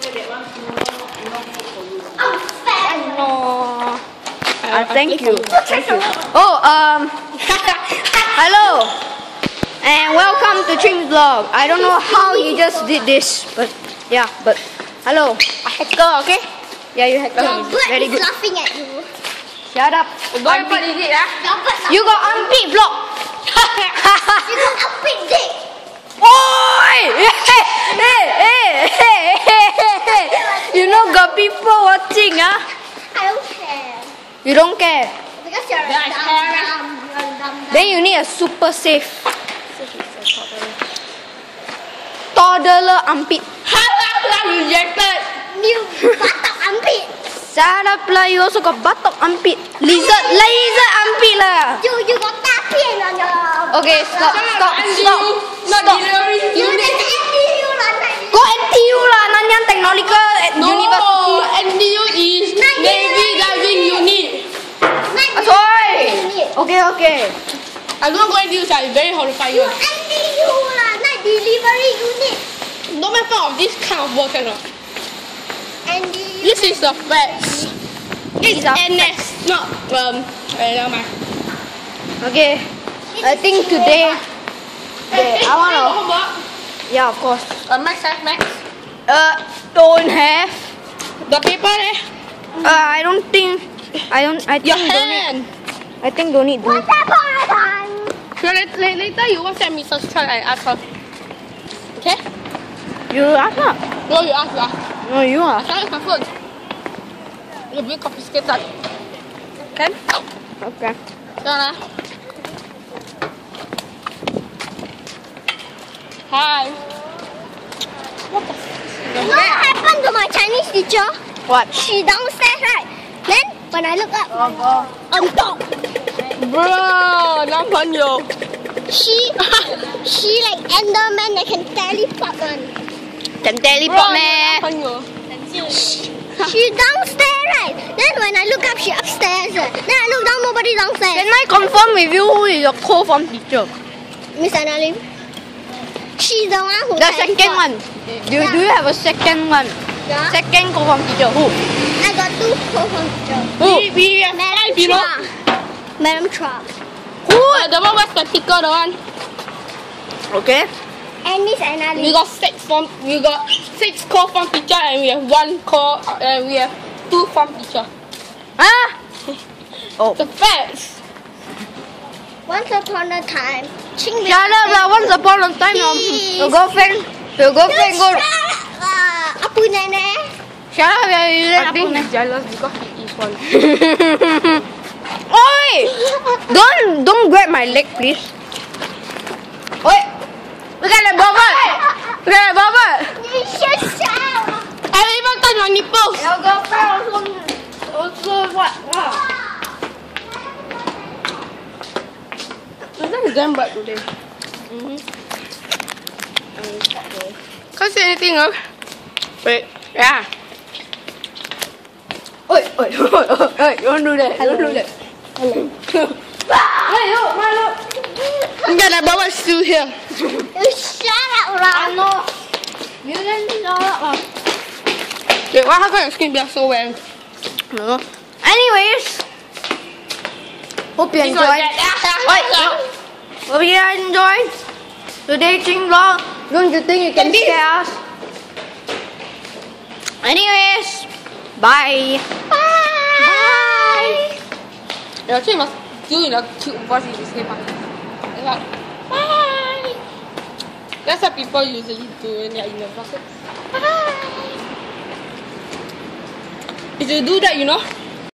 No. Uh, thank you. Thank you. Oh, um, hello, and welcome to Ching's vlog. I don't know how he just did this, but yeah, but hello, a hacker, okay? Yeah, you hacker. Your bird Very is good. laughing at you. Shut up. Go and put it. Your bird You got armpit vlog. Got people watching, ah? I don't care. You don't care. Because you're a Yeah, dumb, dumb, dumb, dumb, dumb. Then you need a super safe. Toddler armpit. Rejected. New buttock armpit. Shut up lah, you also got buttock armpit. Lizard, lizard armpit lah. You you got 大便 on your. Okay, stop, stop, stop. Okay, okay. I don't go NTU, sir. It's very horrifying. You NTU lah. Not delivery unit. Don't make fun of this kind of work, cannot. NTU. This is the facts. It's NS, not um. eh, never mind. Okay. I think today, today I wanna. Yeah, of course. Uh, Max, have Max. Uh, don't have. The paper, eh? Uh, I don't think. I don't. I Your think don't need. Hand. I think don't need. What's that part? So later, later you WhatsApp Mrs. Chan and ask her. Okay? You ask lah. No, you ask, you ask. No, you I ask. can't use my phone. You'll be confiscated. Okay? Okay. Done, ah. Hi. What the You know what happened to my Chinese teacher? What? She downstairs, right? Then when I look up, on top, Bro, not fun. She, she like Enderman that can teleport one. Can teleport me. She, she downstairs right. Then when I look up, she upstairs. Right? Then I look down, nobody downstairs. Can I confirm with you who is your co-form teacher? Miss Analim. She's the one who. The second one. Do, yeah. do you have a second one? Yeah. Second co-form teacher who? I got two co-form teachers. Who? We, we have five below. Chua. Madam Chua. Who? Uh, the one was spectacle, the one. Okay. And Miss Annalyn. We got six form. We got six core form teacher, and we have one core. Uh, and we have two form teacher. Ah. Oh. The facts. Once upon a time, Ching Shut up lah. Once upon a time, your, your girlfriend, your girlfriend go. Uh, apa nenek? Shut up, ya. You I let think apa he's jealous because he is one. Don't don't grab my leg, please. Oi! Look at that bubble! Look at that bubble! You should shout. I even touch my nipples. Girlfriend also also what? Wow. This is damn bad today. Mm-hmm. Can't say anything, huh? Wait, yeah. Oi, oi, oi, oi, oi, don't do that. Don't do that. Hey, look, man, look. Yeah, that bubble is still here. You shut up, I know. You can shut up. lah. Wait, why how come your skin feels so well? No. Anyways, hope you enjoyed. Oi, look. Hope you enjoyed today's Ching vlog. Don't you think you can scare us? Anyways, bye. Bye. Yeah, actually, you must do in a cute voice if you say bye. It's like, bye. That's what people usually do when they're in the process. Bye. If you do that, you know,